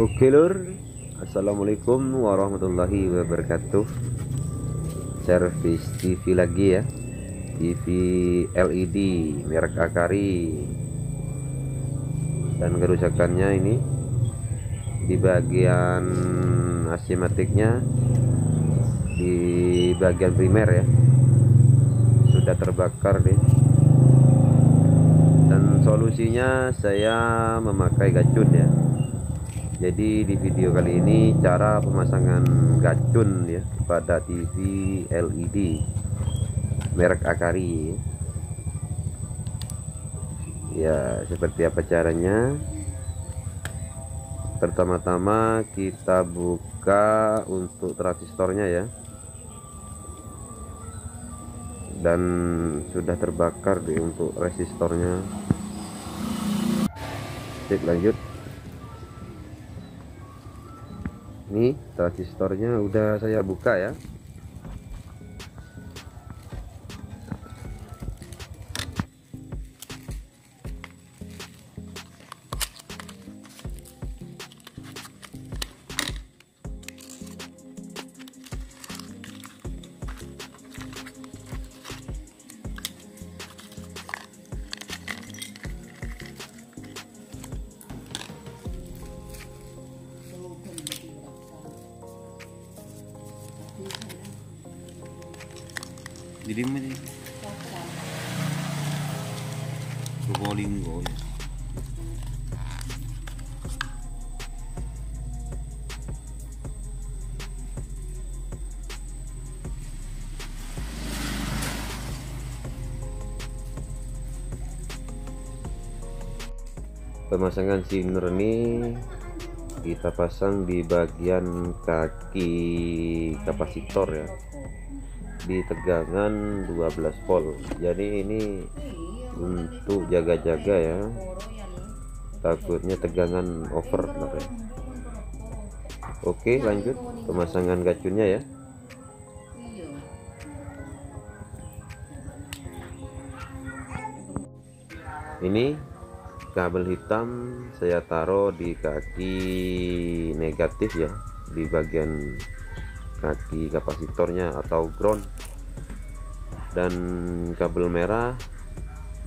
Oke lur. Assalamualaikum warahmatullahi wabarakatuh. Servis TV lagi ya. TV LED merek Akari. Dan kerusakannya ini Di bagian asimatiknya Di bagian primer ya. Sudah terbakar nih. Dan solusinya saya memakai gacun ya jadi di video kali ini cara pemasangan gacun ya pada TV LED merek Akari. Ya seperti apa caranya? Pertama-tama kita buka untuk transistornya ya. Dan sudah terbakar deh untuk resistornya. Cek lanjut ini transistornya udah saya buka ya Jadi ini Probolinggo ya. pemasangan sinar ini kita pasang di bagian kaki kapasitor ya di tegangan 12 volt. Jadi ini untuk jaga-jaga ya. Takutnya tegangan over ya. oke lanjut pemasangan gacunnya ya. Ini kabel hitam saya taruh di kaki negatif ya di bagian kaki kapasitornya atau ground. Dan kabel merah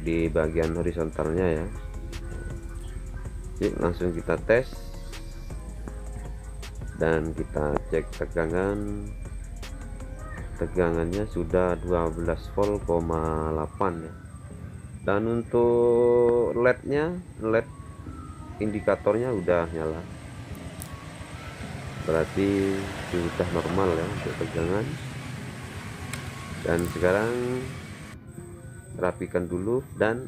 di bagian horizontalnya ya. Jadi langsung kita tes. Dan kita cek tegangan. Tegangannya sudah 12 volt, 8 ya. Dan untuk lednya led indikatornya udah nyala berarti sudah normal ya untuk tegangan dan sekarang rapikan dulu dan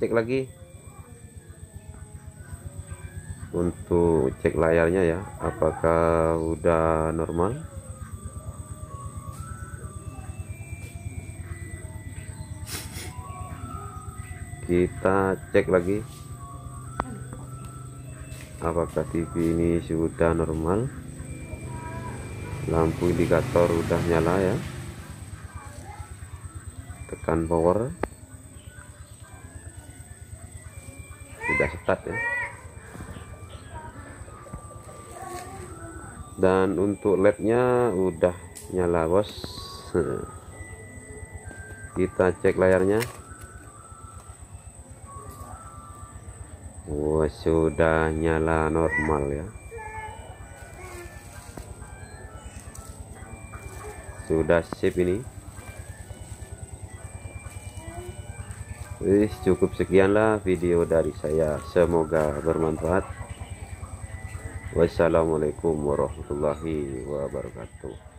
cek lagi. Untuk cek layarnya ya apakah udah normal? Kita cek lagi. Apakah TV ini sudah normal lampu indikator udah nyala ya. Tekan power. Sudah start ya. Dan untuk lednya udah nyala bos. Kita cek layarnya. Wah, sudah nyala normal ya. Sudah sip ini. Wis cukup sekianlah video dari saya. Semoga bermanfaat. Wassalamualaikum warahmatullahi wabarakatuh.